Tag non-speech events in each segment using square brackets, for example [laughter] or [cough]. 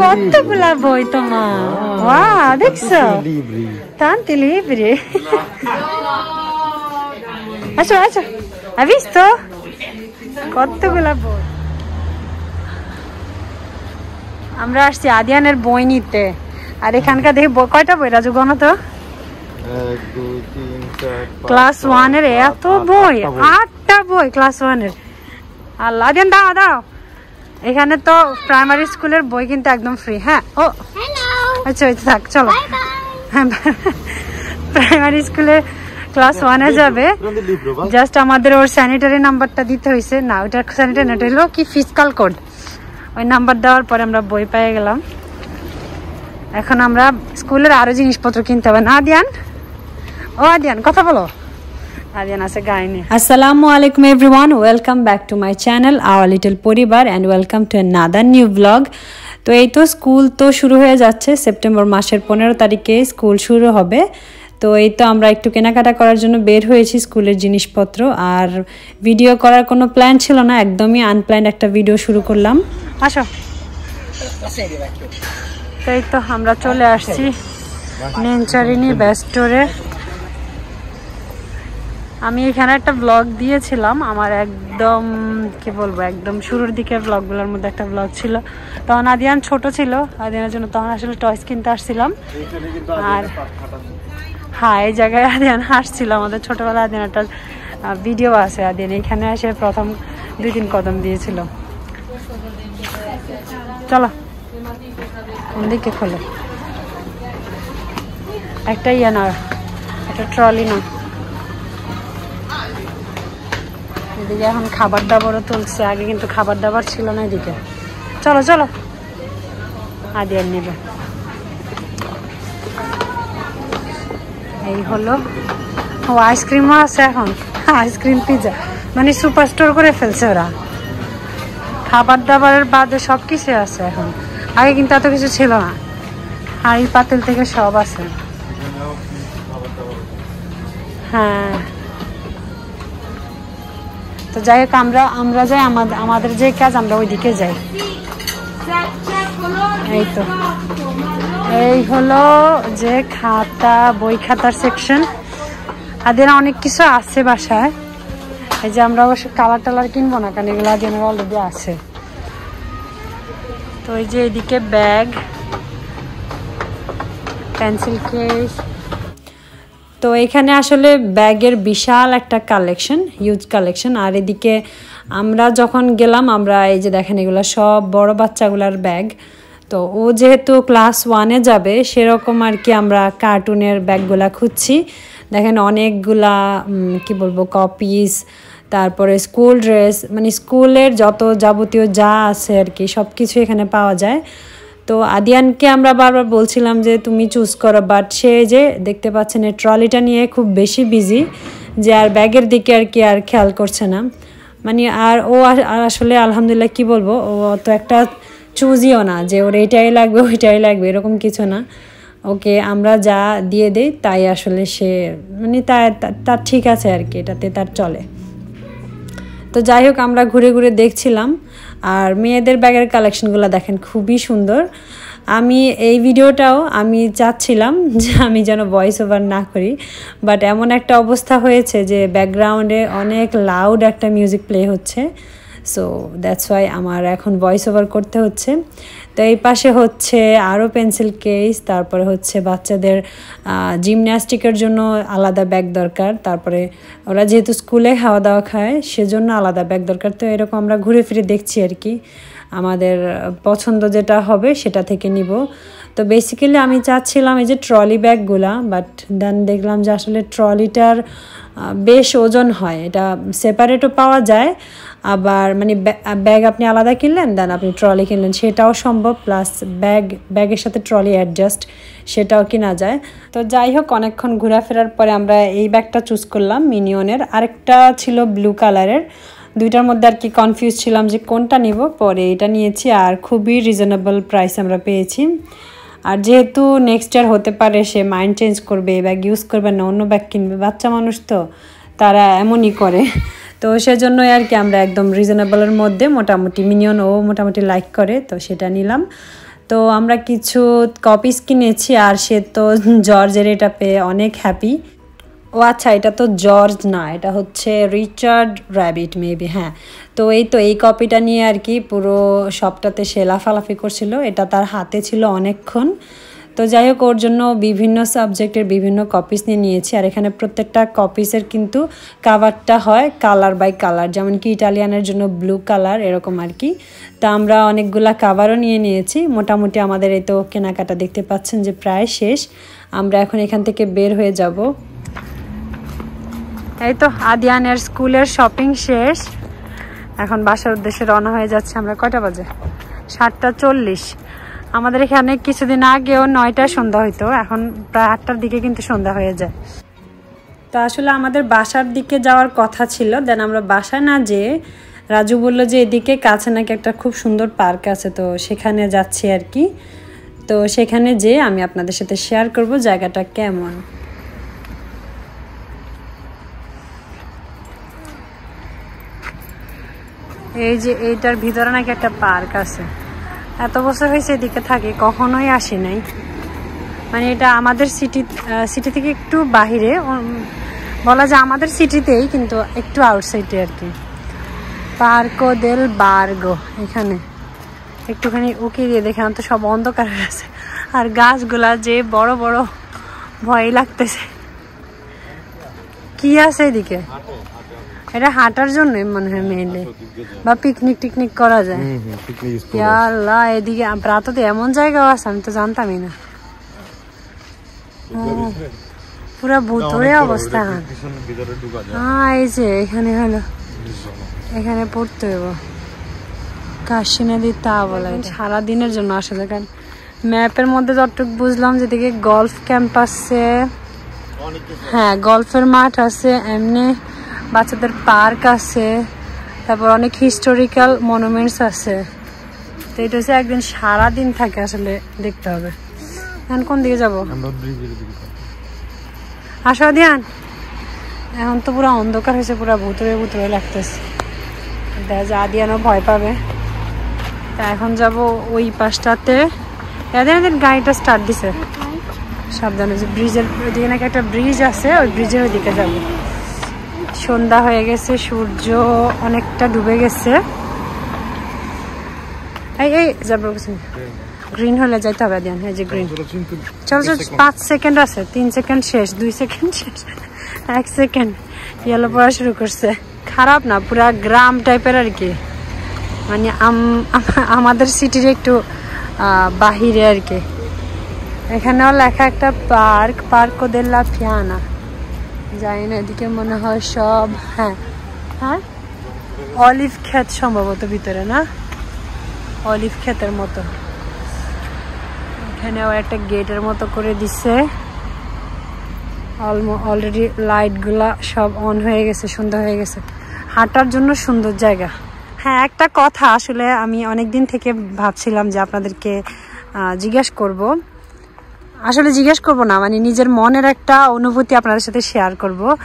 কতগুলা বই তোমার ওয়া দেখছ libri. Tanti libri. Acho, acho. Hai visto? কতগুলা বই আমরা আসছি আদিয়ানের বই নিতে আর এখানকার দেখি কয়টা বই রাজু গণ তো ক্লাস ওয়ানের এত বই আটটা আটটা বই ক্লাস ওয়ানের আল্লাহ আদিয়ান দাও দাও এখানে তো প্রাইমারি স্কুলের বই কিন্তু একদম ফ্রি হ্যাঁ? ও আচ্ছা আচ্ছা থাক চলো। হ্যাঁ প্রাইমারি স্কুলে ক্লাস ওয়ানে যাবে? জাস্ট আমাদের ওর স্যানিটারি নাম্বারটা দিতে হয়েছে। না ওটা স্যানিটারি না হলো কি ফিজিক্যাল কোড ওই নাম্বার দেওয়ার পরে আমরা বই পেয়ে গেলাম। এখন আমরা স্কুলের আরও জিনিসপত্র কিনতে হবে। না আদিয়ান? ও আদিয়ান কথা বলো। আসসালামু আলাইকুম everyone welcome back to my channel our little পরিবার and welcome to another new blog তো এই তো স্কুল তো শুরু হয়ে যাচ্ছে সেপ্টেম্বর মাসের পনেরো তারিখে স্কুল শুরু হবে। তো এই তো আমরা একটু কেনাকাটা করার জন্য বের হয়েছি স্কুলের জিনিসপত্র। আর ভিডিও করার কোনো প্ল্যান ছিল না একদমই আনপ্ল্যান একটা ভিডিও শুরু করলাম। আসো। তো এই তো আমরা চলে আসছি। নেনচারিনি ব্যাস্টোরে আমি এখানে একটা ব্লগ দিয়েছিলাম আমার একদম কি বলব একদম শুরুর দিকের ব্লগগুলোর মধ্যে একটা ব্লগ ছিল। তখন আদিয়ান ছোট ছিল আদিয়ানের জন্য তখন আসলে টয়স কিনতে আসছিলাম। আর হ্যাঁ এই জায়গায় আদিয়ান হাসছিল আমাদের ছোটবেলা আদিয়ান একটা ভিডিও আছে। আদিয়ান এখানে এসে প্রথম দুই তিন কদম দিয়েছিল। চলো কোন দিকে খোলো? একটা ইয়ে না একটা ট্রলি না এদিকে এখন খাবার দাবারও তুলছে, আগে কিন্তু খাবার দাবার ছিল না এদিকে। চলো চলো। আদিয়ার নেবে। এই হলো, ও আইসক্রিমও আছে এখন। Ice cream, pizza. মানে সুপার স্টোর করে ফেলছে ওরা। খাবার দাবারের বাদে সব কিছু আছে এখন। আগে কিন্তু এত কিছু ছিল না। হাঁড়ি পাতিল থেকে সব আছে। হ্যাঁ। তো যাই হোক, আমরা আমরা যাই আমাদের আমাদের যে কাজ, আমরা ওইদিকে যাই। এই তো। এই হলো যে খাতা, বই খাতার সেকশন আদের অনেক কিছু আছে বাসায়। এই যে আমরা অবশ্য কালার টালার কিনবো না, কারণ এগুলো আদিনের অলরেডি আছে। তো এই যে এদিকে ব্যাগ পেন্সিল কেস তো এখানে আসলে ব্যাগের বিশাল একটা কালেকশন হিউজ কালেকশন আর এদিকে আমরা যখন গেলাম, আমরা এই যে দেখেন, এগুলো সব বড় বাচ্চাগুলার ব্যাগ। তো ও যেহেতু ক্লাস ওয়ানে যাবে, সেরকম আর কি আমরা কার্টুনের ব্যাগগুলা খুঁজছি। দেখেন, অনেকগুলা কি বলব কপিস তারপরে স্কুল ড্রেস মানে স্কুলের যত যাবতীয় যা আছে আর কি সব কিছু এখানে পাওয়া যায়। তো আদিয়ানকে আমরা বারবার বলছিলাম যে তুমি চুজ করো বাট সে যে দেখতে পাচ্ছেন এই ট্রলিটা নিয়ে খুব বেশি বিজি যে আর ব্যাগের দিকে আর কি আর খেয়াল করছে না। মানে আর ও আসলে আলহামদুলিল্লাহ কি বলব, ও তো একটা চুজিও না যে ওর এইটাই লাগবে, ওইটাই লাগবে, এরকম কিছু না। ওকে আমরা যা দিয়ে দেই তাই আসলে সে মানে তার তার ঠিক আছে আর কি, এটাতে তার চলে। তো যাই হোক আমরা ঘুরে ঘুরে দেখছিলাম। আর মেয়েদের ব্যাগের কালেকশনগুলো দেখেন খুবই সুন্দর। আমি এই ভিডিওটাও আমি চাচ্ছিলাম [laughs] যে আমি যেন ভয়েস ওভার না করি বাট এমন একটা অবস্থা হয়েছে যে ব্যাকগ্রাউন্ডে অনেক লাউড একটা মিউজিক প্লে হচ্ছে। সো দ্যাটস ওয়াই আমার এখন ভয়েস ওভার করতে হচ্ছে। তো এই পাশে হচ্ছে আরও পেন্সিল কেস তারপরে হচ্ছে বাচ্চাদের জিমন্যাস্টিকের জন্য আলাদা ব্যাগ দরকার। তারপরে ওরা যেহেতু স্কুলে খাওয়া দাওয়া খায়, সেজন্য আলাদা ব্যাগ দরকার। তো এরকম আমরা ঘুরে ফিরে দেখছি আর কি। আমাদের পছন্দ যেটা হবে সেটা থেকে নিব। তো বেসিক্যালি আমি চাচ্ছিলাম এই যে ট্রলি ব্যাগগুলা বাট দেন দেখলাম যে আসলে ট্রলিটার বেশ ওজন হয়। এটা সেপারেটও পাওয়া যায়। আবার মানে ব্যাগ আপনি আলাদা কিনলেন, দেন আপনি ট্রলি কিনলেন, সেটাও সম্ভব প্লাস ব্যাগ, ব্যাগের সাথে ট্রলি অ্যাডজাস্ট সেটাও কিনা যায়। তো যাই হোক, অনেকক্ষণ ঘোরাফেরার পরে আমরা এই ব্যাগটা চুজ করলাম মিনিয়নের আরেকটা ছিল ব্লু কালারের দুইটার মধ্যে আর কি কনফিউজ ছিলাম যে কোনটা নিব, পরে এটা নিয়েছি, আর খুবই রিজনেবল প্রাইস আমরা পেয়েছি। আর যেহেতু নেক্সট ইয়ার হতে পারে, সে মাইন্ড চেঞ্জ করবে ব্যাগ ইউজ করবে না, অন্য ব্যাগ কিনবে, বাচ্চা মানুষ তো, তারা এমনই করে। তো সেজন্যই আর কি আমরা একদম রিজনেবলের মধ্যে মোটামুটি মিনিয়ন ও মোটামুটি লাইক করে, তো সেটা নিলাম। তো আমরা কিছু কপিস কিনেছি আর সে তো [laughs] জর্জের এটা পেয়ে অনেক হ্যাপি ও আচ্ছা এটা তো জর্জ না, এটা হচ্ছে রিচার্ড র্যাবিট মেবি হ্যাঁ। তো এই তো, এই কপিটা নিয়ে আর কি পুরো সবটাতে সে লাফালাফি করছিল, এটা তার হাতে ছিল অনেকক্ষণ। তো যাই হোক, ওর জন্য বিভিন্ন সাবজেক্টের বিভিন্ন কপিস নিয়ে নিয়েছি। আর এখানে প্রত্যেকটা কপিসের কিন্তু কাভারটা হয় কালার বাই কালার যেমন কি ইটালিয়ানের জন্য ব্লু কালার এরকম আর কি। তা আমরা অনেকগুলা কাভারও নিয়ে নিয়েছি। মোটামুটি আমাদের এই তো কেনাকাটা দেখতে পাচ্ছেন যে প্রায় শেষ। আমরা এখন এখান থেকে বের হয়ে যাব। এই তো আদিয়ানের স্কুলের শপিং শেষ। এখন বাসার উদ্দেশ্যে রওনা হয়ে যাচ্ছে আমরা কয়টা বাজে? সাতটা চল্লিশ। আমাদের এখানে কিছুদিন আগেও নয়টায় সন্ধ্যা হইতো এখন প্রায় আটটার দিকে কিন্তু সন্ধ্যা হয়ে যায়। তো আসলে আমাদের বাসার দিকে যাওয়ার কথা ছিল দেন আমরা বাসায় না যেয়ে রাজু বলল যে এদিকে কাছে নাকি একটা খুব সুন্দর পার্ক আছে তো সেখানে যাচ্ছি আর কি। তো সেখানে যেয়ে আমি আপনাদের সাথে শেয়ার করব জায়গাটা কেমন। এই যে এইটার ভিতরে নাকি একটা পার্ক আছে। এত বছর হয়েছে এদিকে থাকি, কখনোই আসি নাই। মানে এটা আমাদের সিটি সিটি থেকে একটু বাহিরে বলা যায় আমাদের সিটিতেই কিন্তু একটু আউটসাইডে আর কি। পার্কো দেল বার্গো এখানে। একটুখানি উকি দিয়ে দেখে তো সব অন্ধকার হয়ে আছে আর গাছগুলা যে বড় বড় ভয় লাগতেছে। কি আছে এদিকে? এটা হাঁটার জন্য মনে হয় মেনলি বা পিকনিক টিকনিক করা যায়। আল্লাহ এদিকে প্রাততে এমন জায়গাও আছে আমি তো জানতামই না। পুরা ভুতুরে অবস্থা হ্যাঁ এই যে এখানে হলো। এখানে পড়তে হইব। কাশি নদী তা বলে সারাদিনের জন্য আসলে কারণ ম্যাপের মধ্যে যতটুকু বুঝলাম যেদিকে গলফ ক্যাম্প আছে। হ্যাঁ গল্ফের মাঠ আছে এমনি বাচ্চাদের পার্ক আছে তারপর অনেক হিস্টোরিক্যাল মনুমেন্টস আছে। তো এটা হচ্ছে একদিন সারাদিন থাকে আসলে দেখতে হবে। এখন কোন দিকে যাব? আসো দিয়ান এখন তো পুরো অন্ধকার হয়েছে পুরো ভুতুরে ভুতুরে লাগতেছে। যায় আদিয়ানও ভয় পাবে। তা এখন যাব ওই পাশটাতে। এদের এদের গাড়িটা স্টার্ট দিছে। সাবধানে যে ব্রিজের ওইদিকে নাকি একটা ব্রিজ আছে ওই ব্রিজের ওইদিকে যাব। সন্ধ্যা হয়ে গেছে সূর্য অনেকটা ডুবে গেছে। এই এই যাব গ্রিন হলে যাইতে হবে দিয়ান এই যে গ্রিন চলো চল পাঁচ সেকেন্ড আছে তিন সেকেন্ড শেষ দুই সেকেন্ড শেষ। এক সেকেন্ড ইয়েলো পড়া শুরু করছে। খারাপ না পুরা গ্রাম টাইপের আর কি। মানে আমাদের সিটির একটু বাহিরে আর কি। এখানেও লেখা একটা পার্ক পার্ক ওদের লাফিয়ানা। জানি না, এদিকে মনে হয় সব হ্যাঁ। হ্যাঁ অলিভ ক্ষেত সম্ভবত ভিতরে, না? অলিভ ক্ষেতের মতো। এখানে আবার একটা গেটের মতো করে দিছে। অলরেডি লাইটগুলা সব অন হয়ে গেছে, সুন্দর হয়ে গেছে। হাঁটার জন্য সুন্দর জায়গা। হ্যাঁ একটা কথা আসলে আমি অনেক দিন থেকে ভাবছিলাম যে আপনাদেরকে জিজ্ঞেস করব। আসলে জিজ্ঞেস করব না মানে নিজের মনের একটা অনুভূতি আপনাদের সাথে শেয়ার করব।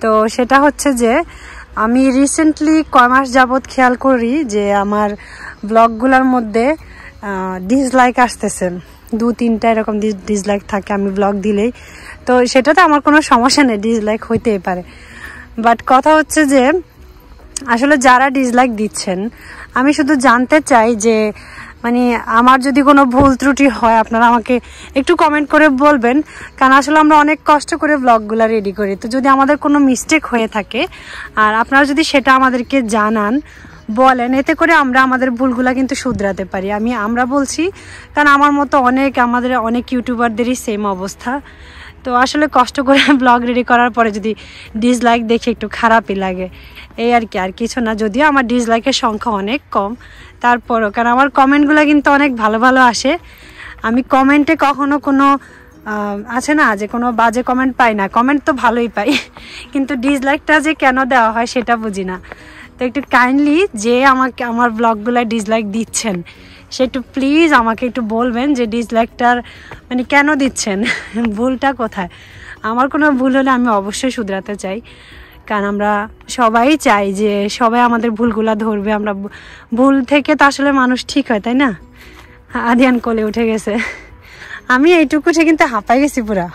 তো সেটা হচ্ছে যে, আমি রিসেন্টলি কয় মাস যাবৎ খেয়াল করি যে আমার ব্লগগুলোর মধ্যে ডিসলাইক আসতেছে। দু, তিনটা এরকম ডিসলাইক থাকে, আমি ব্লগ দিলেই। তো সেটাতে আমার কোনো সমস্যা নেই ডিসলাইক হইতেই পারে। বাট কথা হচ্ছে যে, আসলে যারা ডিসলাইক দিচ্ছেন, আমি শুধু জানতে চাই যে মানে আমার যদি কোনো ভুল ত্রুটি হয়, আপনারা আমাকে একটু কমেন্ট করে বলবেন। কারণ আসলে আমরা অনেক কষ্ট করে ব্লগগুলো রেডি করি। তো যদি আমাদের কোনো মিস্টেক হয়ে থাকে, আর আপনারা যদি সেটা আমাদেরকে জানান, বলেন, এতে করে আমরা আমাদের ভুলগুলা কিন্তু শুধরাতে পারি। আমি, আমরা বলছি, কারণ আমার মতো অনেক, আমাদের অনেক ইউটিউবারদেরই সেম অবস্থা। তো আসলে কষ্ট করে [laughs] ব্লগ রেডি করার পরে যদি ডিসলাইক দেখে একটু খারাপই লাগে। এই আর কি, আর কিছু না। যদিও আমার ডিসলাইকের সংখ্যা অনেক কম। তারপরও, কারণ আমার কমেন্টগুলো কিন্তু অনেক ভালো ভালো আসে। আমি কমেন্টে কখনো কোনো আছে না যে কোনো বাজে কমেন্ট পাই না। কমেন্ট তো ভালোই পাই। কিন্তু ডিসলাইকটা যে কেন দেওয়া হয় সেটা বুঝি না। তো একটু কাইন্ডলি যে আমাকে, আমার ব্লগগুলো ডিসলাইক দিচ্ছেন, সে একটু প্লিজ আমাকে একটু বলবেন যে ডিসলাইকটার মানে কেন দিচ্ছেন? [laughs] ভুলটা কোথায়? আমার কোনো ভুল হলে আমি অবশ্যই শুধরাতে চাই। কারণ আমরা সবাই চাই যে সবাই আমাদের ভুলগুলা ধরবে। আমরা ভুল থেকে তো আসলে মানুষ ঠিক হয়, তাই না? আদিয়ান কোলে উঠে গেছে। আমি এইটুকু উঠে কিন্তু হাঁপাই গেছি পুরা।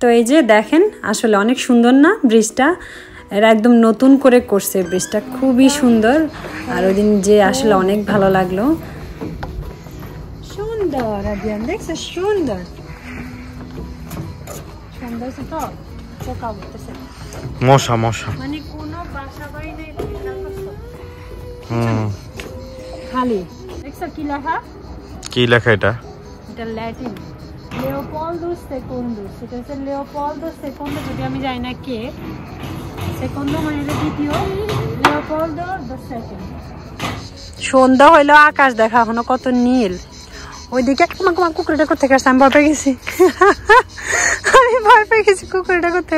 তো এই যে দেখেন, আসলে অনেক সুন্দর না ব্রিজটা? এরা একদম নতুন করে করছে ব্রিজটা খুবই সুন্দর। আর ওই দিন যে আসলে অনেক ভালো লাগল। সুন্দর আদিয়ান দেখছ? সুন্দর। সুন্দর তো পোকা উঠতেছে মশা মশা। মানে কোনো বাসা বাড়ি নেই খেয়াল করছ? হুম। খালি। দেখছ কি লেখা? কি লেখা এটা? এটা ল্যাটিন। লিওপলদোস সেকুন্ডুস সেটা হচ্ছে লিওপলদোস সেকুন্ডো যদি আমি জানি না কে। দ্বিতীয় দ্য সেকেন্ড সন্ধ্যা হইল আকাশ দেখা, এখনও কত নীল। ওইদিকে আমার আমার কুকুরটা করতে গেছে আমি ভয় পেয়ে গেছি। আমি ভয় পেয়ে গেছি কুকুরটা করতে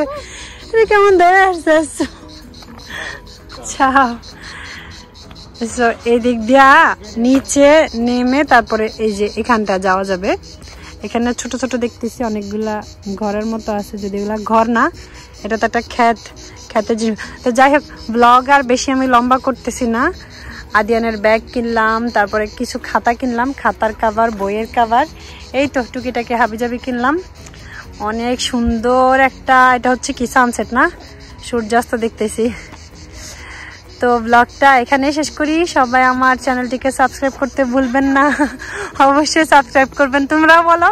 কেমন এদিক দিয়া নিচে নেমে তারপরে এই যে এখানটা যাওয়া যাবে। এখানে ছোট ছোট দেখতেছি, অনেকগুলা ঘরের মতো আছে, যদি ঘর না এটা তো একটা খ্যাত জিনিস তো যাই হোক ব্লগ আর বেশি আমি লম্বা করতেছি না। আদিয়ানের ব্যাগ কিনলাম তারপরে কিছু খাতা কিনলাম খাতার কাভার বইয়ের কাভার এই তো টুকিটাকে হাবিজাবি কিনলাম। অনেক সুন্দর একটা এটা হচ্ছে কি সানসেট না? সূর্যাস্ত দেখতেছি। তো ব্লগটা এখানে শেষ করি। সবাই আমার চ্যানেলটিকে সাবস্ক্রাইব করতে ভুলবেন না। অবশ্যই সাবস্ক্রাইব করবেন। তোমরা বলো?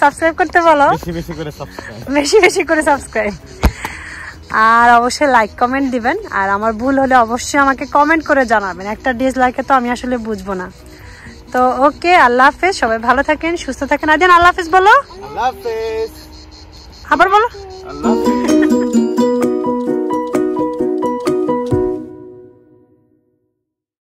সাবস্ক্রাইব করতে বলো? বেশি বেশি করে সাবস্ক্রাইব আর অবশ্যই লাইক কমেন্ট দিবেন। আর আমার ভুল হলে অবশ্যই আমাকে কমেন্ট করে জানাবেন। একটা ডিসলাইকে তো আমি আসলে বুঝব না। তো ওকে আল্লাহ হাফেজ। সবাই ভালো থাকেন সুস্থ থাকেন। আদিন আল্লাহ হাফেজ বলো। আল্লাহ হাফেজ। আবার বলো। আল্লাহ হাফেজ।